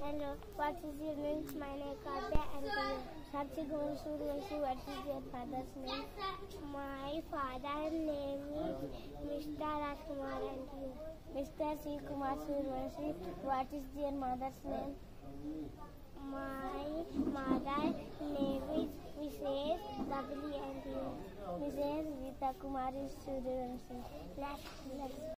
Hello, what is your name? My name is Kavya and Sarchi Gonsur Vasu. What is your father's name? My father's name is Mr. Rajkumar and you. Mr. C. Kumar Survanshi. What is your mother's name? My mother's name is Mrs. W and you. Mrs. Vita Kumari Survanshi. Next, next.